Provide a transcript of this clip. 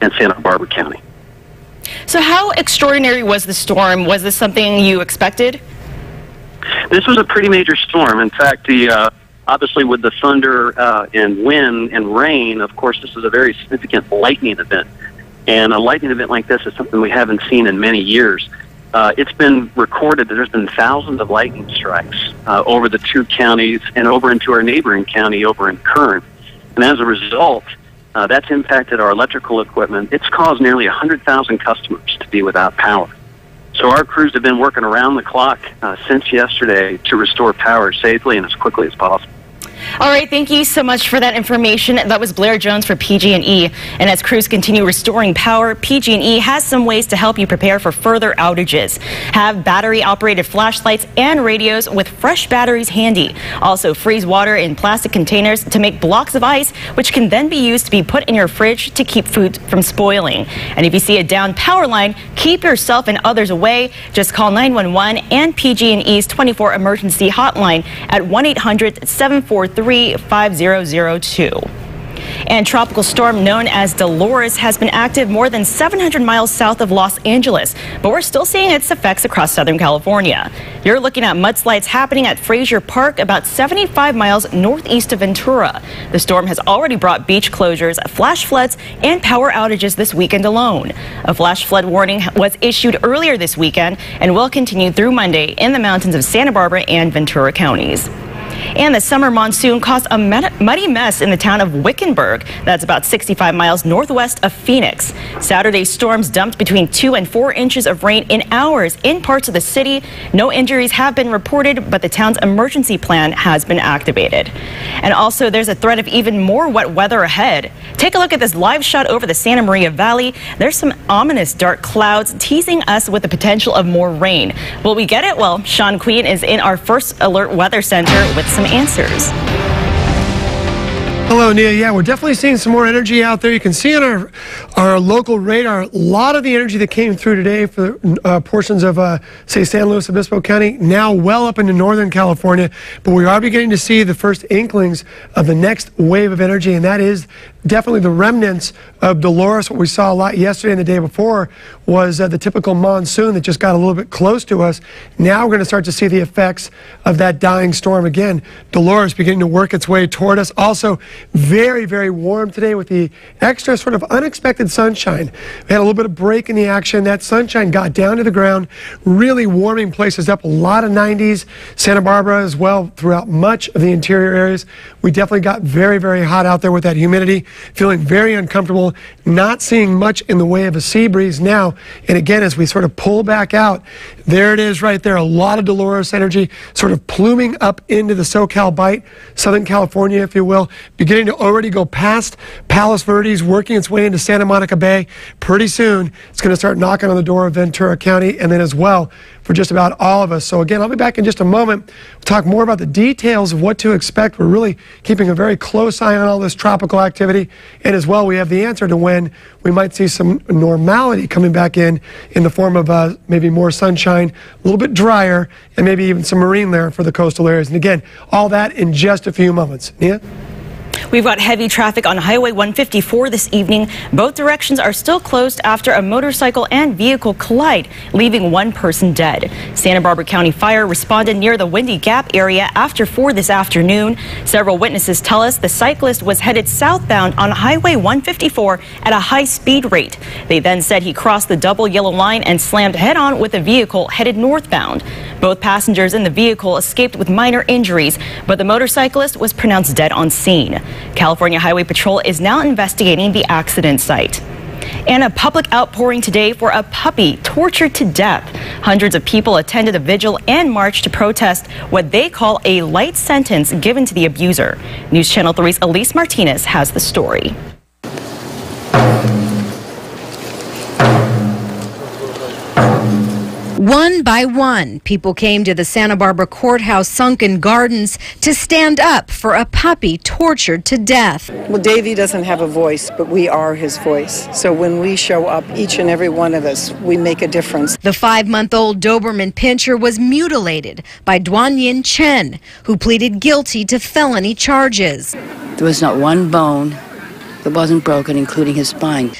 and Santa Barbara County. So, how extraordinary was the storm? Was this something you expected? This was a pretty major storm. In fact, the uh, obviously with the thunder uh, and wind and rain, of course, this is a very significant lightning event. And a lightning event like this is something we haven't seen in many years. Uh, it's been recorded that there's been thousands of lightning strikes uh, over the two counties and over into our neighboring county over in Kern. And as a result, uh, that's impacted our electrical equipment. It's caused nearly 100,000 customers to be without power. So our crews have been working around the clock uh, since yesterday to restore power safely and as quickly as possible. All right, thank you so much for that information. That was Blair Jones for PG&E. And as crews continue restoring power, PG&E has some ways to help you prepare for further outages. Have battery-operated flashlights and radios with fresh batteries handy. Also, freeze water in plastic containers to make blocks of ice, which can then be used to be put in your fridge to keep food from spoiling. And if you see a down power line, keep yourself and others away. Just call 911 and PG&E's 24 emergency hotline at 1-800-743 5002. And tropical storm known as Dolores has been active more than 700 miles south of Los Angeles, but we're still seeing its effects across Southern California. You're looking at mudslides happening at Frazier Park, about 75 miles northeast of Ventura. The storm has already brought beach closures, flash floods, and power outages this weekend alone. A flash flood warning was issued earlier this weekend and will continue through Monday in the mountains of Santa Barbara and Ventura counties. And the summer monsoon caused a muddy mess in the town of Wickenburg. That's about 65 miles northwest of Phoenix. Saturday's storms dumped between two and four inches of rain in hours in parts of the city. No injuries have been reported, but the town's emergency plan has been activated. And also, there's a threat of even more wet weather ahead. Take a look at this live shot over the Santa Maria Valley. There's some ominous dark clouds teasing us with the potential of more rain. Will we get it? Well, Sean Queen is in our first alert weather center with some answers. Oh, Hello, Nia. Yeah, we're definitely seeing some more energy out there. You can see on our our local radar a lot of the energy that came through today for uh, portions of, uh, say, San Luis Obispo County, now well up into Northern California. But we are beginning to see the first inklings of the next wave of energy, and that is definitely the remnants of Dolores. What we saw a lot yesterday and the day before was uh, the typical monsoon that just got a little bit close to us. Now we're going to start to see the effects of that dying storm again. Dolores beginning to work its way toward us. Also, very, very warm today with the extra sort of unexpected sunshine. We had a little bit of break in the action. That sunshine got down to the ground, really warming places up. A lot of 90s. Santa Barbara as well throughout much of the interior areas. We definitely got very, very hot out there with that humidity. Feeling very uncomfortable, not seeing much in the way of a sea breeze now. And again, as we sort of pull back out, there it is right there. A lot of Dolores energy sort of pluming up into the SoCal Bight, Southern California, if you will, beginning to already go past Palos Verdes, working its way into Santa Monica Bay. Pretty soon, it's going to start knocking on the door of Ventura County and then as well for just about all of us. So again, I'll be back in just a moment. We'll talk more about the details of what to expect. We're really keeping a very close eye on all this tropical activity. And as well, we have the answer to when we might see some normality coming back in, in the form of uh, maybe more sunshine, a little bit drier, and maybe even some marine layer for the coastal areas. And again, all that in just a few moments. Nia? We've got heavy traffic on Highway 154 this evening. Both directions are still closed after a motorcycle and vehicle collide, leaving one person dead. Santa Barbara County Fire responded near the Windy Gap area after 4 this afternoon. Several witnesses tell us the cyclist was headed southbound on Highway 154 at a high speed rate. They then said he crossed the double yellow line and slammed head on with a vehicle headed northbound. Both passengers in the vehicle escaped with minor injuries, but the motorcyclist was pronounced dead on scene. California Highway Patrol is now investigating the accident site. And a public outpouring today for a puppy tortured to death. Hundreds of people attended a vigil and march to protest what they call a light sentence given to the abuser. News Channel 3's Elise Martinez has the story. One by one, people came to the Santa Barbara Courthouse sunken gardens to stand up for a puppy tortured to death. Well, Davy doesn't have a voice, but we are his voice. So when we show up, each and every one of us, we make a difference. The five month old Doberman pinscher was mutilated by Duan Yin Chen, who pleaded guilty to felony charges. There was not one bone that wasn't broken, including his spine.